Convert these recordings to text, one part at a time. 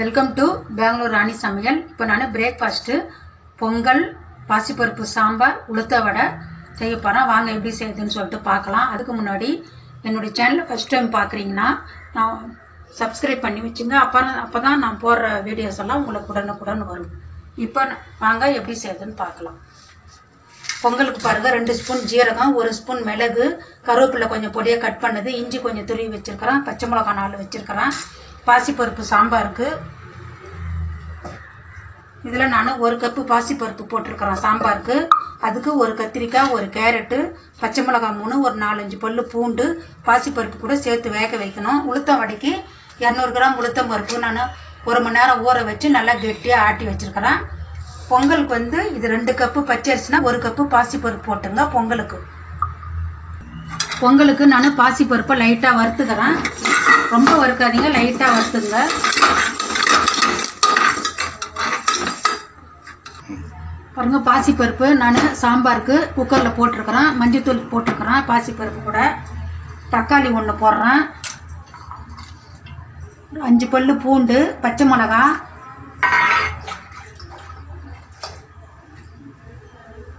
Welcome to Bangalore ராணி சமையல். இப்போ நான் பிரேக்ஃபாஸ்ட்டு பொங்கல் பாசிப்பருப்பு சாம்பார் உளுத்த வடை செய்ய போகிறேன் வாங்க எப்படி செய்யுதுன்னு சொல்லிட்டு பார்க்கலாம். அதுக்கு முன்னாடி என்னுடைய சேனலை ஃபஸ்ட் டைம் பார்க்குறீங்கன்னா நான் சப்ஸ்கிரைப் பண்ணி வச்சுங்க. அப்புறம் அப்போ தான் நான் போடுற வீடியோஸ் எல்லாம் உங்களுக்கு உடனுக்குடன் வரும். இப்போ வாங்க எப்படி செய்யுதுன்னு பார்க்கலாம். பொங்கலுக்கு பாருங்கள் ரெண்டு ஸ்பூன் ஜீரகம் ஒரு ஸ்பூன் மிளகு கருவேப்பிலை கொஞ்சம் பொடியாக கட் பண்ணது இஞ்சி கொஞ்சம் துருவி வச்சுருக்கிறேன் பச்சை மிளகா நாலு வச்சிருக்கிறேன். பாசிப்பருப்பு சாம்பாருக்கு. இதில் நான் ஒரு கப்பு பாசிப்பருப்பு போட்டிருக்கிறேன் சாம்பாருக்கு. அதுக்கு ஒரு கத்திரிக்காய் ஒரு கேரட்டு பச்சை மிளகாய் மூணு ஒரு நாலஞ்சு பல் பூண்டு பாசிப்பருப்பு கூட சேர்த்து வேக வைக்கணும். உளுத்தம் வடைக்கு இரநூறு கிராம் உளுத்தம் பருப்பு நான் ஒரு மணி நேரம் ஊற வச்சு நல்லா கெட்டியாக ஆட்டி வச்சிருக்கிறேன். பொங்கலுக்கு வந்து இது ரெண்டு கப்பு பச்சரிசினா ஒரு கப்பு பாசிப்பருப்பு போட்டுங்க பொங்கலுக்கு. பொங்கலுக்கு நான் பாசிப்பருப்பை லைட்டாக வறுத்துக்கிறேன். ரொம்ப வறுக்காதீங்க லைட்டாக வறுத்துங்க. பாருங்க பாசிப்பருப்பு. நான் சாம்பாருக்கு குக்கரில் போட்டிருக்கிறேன் மஞ்சத்தூள் போட்டிருக்கிறேன் பாசிப்பருப்பு கூட. தக்காளி ஒன்று போடுறேன். அஞ்சு பல்லு பூண்டு பச்சை மிளகா.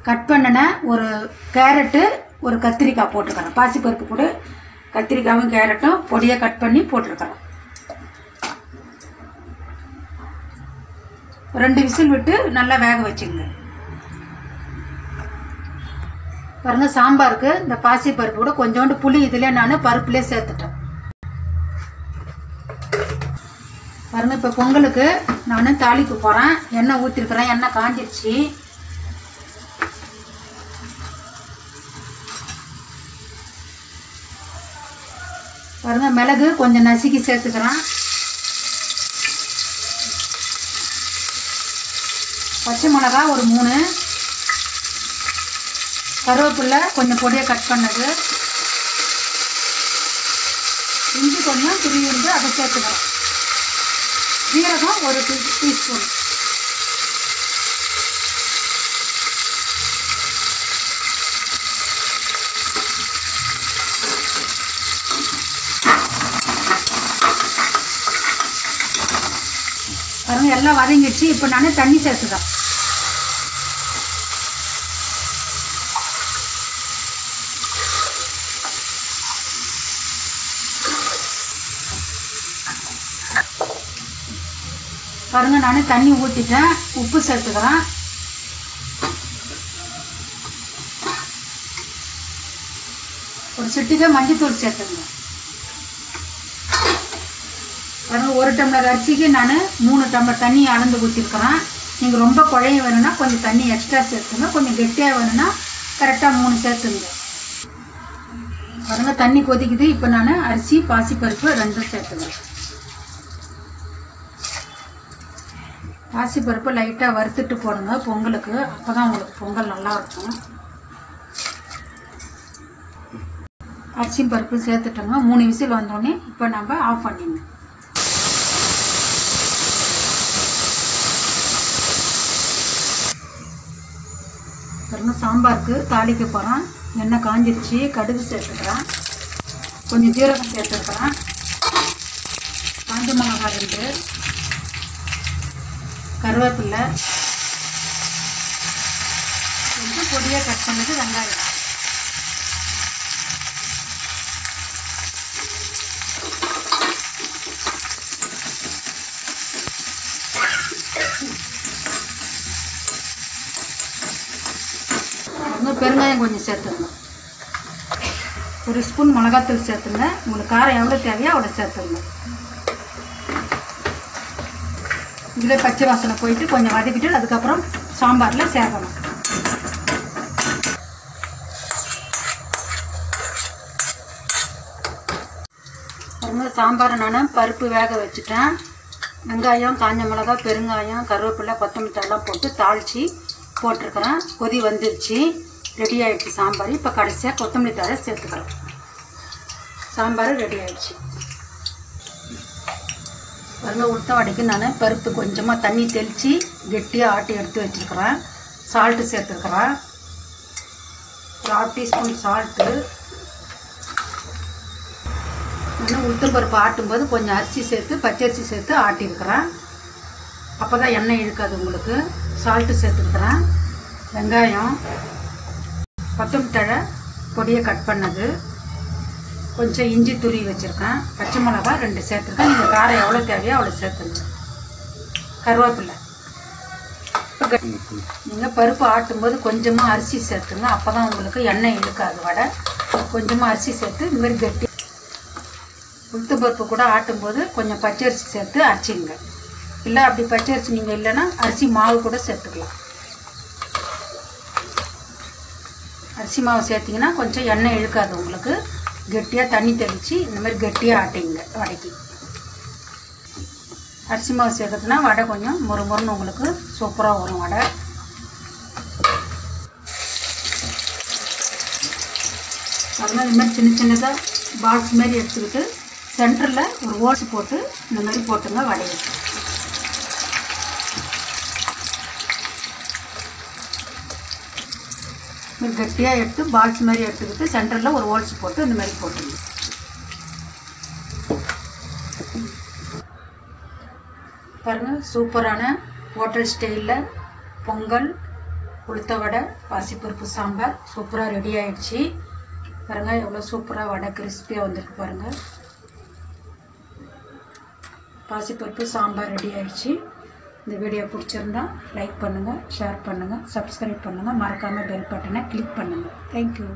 கட் பண்ணின ஒரு கேரட்டு ஒரு கத்திரிக்காய் போட்டிருக்கிறேன் பாசிப்பருப்பு கூட கத்திரிக்காயும் கேரட்டும் பொடியாக கட் பண்ணி போட்டிருக்கிறோம். ரெண்டு விசில் விட்டு நல்லா வேக வச்சுங்க பாருங்க சாம்பாருக்கு இந்த பாசி பருப்பு கூட கொஞ்சோண்டு புளி இதில் நான் பருப்புலேயே சேர்த்துட்டேன். பாருங்க இப்போ பொங்கலுக்கு நான் தாளிக்கு போகிறேன் எண்ணெய் ஊற்றிருக்கிறேன் எண்ணெய் காஞ்சிருச்சு. பாருங்க மிளகு கொஞ்சம் நசுக்கி சேர்த்துக்கலாம் பச்சை மிளகா ஒரு மூணு. கருவேப்பில்லை கொஞ்சம் பொடியாக கட் பண்ணது. இஞ்சி கொஞ்சம் துருவிருந்து அதை சேர்த்துக்கலாம் ஜீரகம் ஒரு டீ டீஸ்பூன். பாருங்க எல்லாம் வதங்கிடுச்சு. இப்போ நான் தண்ணி சேர்த்துக்கிறேன். பாருங்க நான் தண்ணி ஊற்றிட்டேன் உப்பு சேர்த்துக்கிறேன். ஒரு சிட்டிக்கை மஞ்சத்தூள் சேர்த்துங்க. பாருங்க ஒரு டம்ளர் அரிசிக்கு நான் மூணு டம்ளர் தண்ணி அளந்து ஊற்றிருக்கிறேன் நீங்கள் ரொம்ப குழைய வேணும்னா கொஞ்சம் தண்ணி எக்ஸ்ட்ரா சேர்த்துங்க. கொஞ்சம் கெட்டியாக வேணும்னா கரெக்டாக மூணு சேர்த்துங்க. பாருங்கள் தண்ணி கொதிக்குது. இப்போ நான் அரிசி பாசிப்பருப்பு ரெண்டும் சேர்த்துக்கிறேன் பாசிப்பருப்பு லைட்டாக வறுத்துட்டு போடுங்க. பொங்கலுக்கு. அப்போ தான் உங்களுக்கு பொங்கல் நல்லா இருக்கும். அரிசி பருப்பு சேர்த்துட்டோங்க. மூணு விசில் வந்தோடனே இப்போ நம்ம ஆஃப் பண்ணிடணும். பாருங்க சாம்பாருக்கு தாளிக்க போகிறேன் எண்ணெய் காஞ்சிருச்சு கடுகு சேர்த்துக்கிறேன். கொஞ்சம் ஜீரகம் சேர்த்துருக்கிறேன் காஞ்ச மிளகாய் ரெண்டு கருவேப்பில்லை. கொஞ்சம் பொடியாக கட் பண்ணது வெங்காயம். வந்து பெருங்காயம் கொஞ்சம் சேர்த்துங்க ஒரு ஸ்பூன் மிளகாத்தூள் சேர்த்துங்க உங்களுக்கு காரம் எவ்வளோ தேவையோ அவ்வளோ சேர்த்துங்க இதில் பச்சை வாசனை போயிட்டு கொஞ்சம் வதக்கிட்டு அதுக்கப்புறம் சாம்பாரில் சேர்க்கணும். பாருங்க சாம்பார் நான் பருப்பு வேக வச்சுட்டேன். வெங்காயம் காஞ்ச மிளகா பெருங்காயம் கருவேப்பிலை கொத்தமல்லி எல்லாம் போட்டு தாளித்து போட்டிருக்கிறேன். கொதி வந்துருச்சு. ரெடி ஆகிடுச்சு சாம்பார். இப்போ கடைசியாக கொத்தமல்லி தழை சேர்த்துக்கலாம் சாம்பார் ரெடி ஆகிடுச்சு பாருங்க உளுத்த வடைக்கு நான் பருப்பு கொஞ்சமாக தண்ணி தெளித்து கெட்டியாக ஆட்டி எடுத்து வச்சுருக்கிறேன். சால்ட்டு சேர்த்துருக்குறேன் ஒரு ஆஃப் டீஸ்பூன் சால்ட்டு இன்னும் உளுத்தம் பருப்பு ஆட்டும்போது கொஞ்சம் அரிசி சேர்த்து பச்சரிசி சேர்த்து ஆட்டியிருக்கிறேன் அப்போ தான் எண்ணெய் இழுக்காது உங்களுக்கு. சால்ட்டு சேர்த்துருக்குறேன் வெங்காயம். கொத்தமல்லி பொடியை கட் பண்ணது. கொஞ்சம் இஞ்சி துருவி வச்சுருக்கேன். பச்சை மிளகா ரெண்டு சேர்த்துருக்கேன். நீங்கள் காரம் எவ்வளோ தேவையோ அவ்வளோ சேர்த்துங்க கருவேப்பில்லை நீங்கள் பருப்பு ஆட்டும்போது கொஞ்சமாக அரிசி சேர்த்துங்க அப்போ தான் உங்களுக்கு எண்ணெய் இழுக்காது வடை. கொஞ்சமாக அரிசி சேர்த்து இதுமாரி கட்டி உளுத்து பருப்பு கூட ஆட்டும்போது கொஞ்சம் பச்சரிசி சேர்த்து அரைச்சிங்க. இல்லை அப்படி பச்சரிசி நீங்கள் இல்லைன்னா அரிசி மாவு கூட சேர்த்துக்கலாம். அரிசி மாவு சேர்த்திங்கன்னா கொஞ்சம் எண்ணெய் இழுக்காது உங்களுக்கு. கெட்டியாக தண்ணி தெளித்து இந்த மாதிரி கெட்டியாக ஆட்டிங்க வடைக்கு அரிசி மாவு சேர்க்கறதுனா வடை கொஞ்சம் முறுமுறுன்னு உங்களுக்கு சூப்பராக வரும் வடை. அதனால் இந்த மாதிரி சின்ன சின்னதாக பாக்ஸ் மாதிரி எடுத்துக்கிட்டு சென்டரில் ஒரு ஓட்ஸ் போட்டு இந்த மாதிரி போட்டுங்க வடையை. இது கட்டியாக எடுத்து பால்ஸ் மாதிரி எடுத்துக்கிட்டு சென்டரில் ஒரு ஓல்ஸ் போட்டு இந்த மாதிரி போட்டுருங்க பாருங்கள் சூப்பரான ஹோட்டல் ஸ்டைலில் பொங்கல் உளுத்த வடை பாசிப்பருப்பு சாம்பார் சூப்பராக ரெடி ஆயிடுச்சு. பாருங்கள் எவ்வளோ சூப்பராக வடை கிறிஸ்பியாக வந்திருக்கு பாருங்கள் பாசிப்பருப்பு சாம்பார் ரெடி ஆயிடுச்சு. இந்த வீடியோ பிடிச்சிருந்தா லைக் பண்ணுங்கள் ஷேர் பண்ணுங்கள் சப்ஸ்கிரைப் பண்ணுங்கள் மறக்காமல் பெல் பட்டனை கிளிக் பண்ணுங்கள் தேங்க்யூ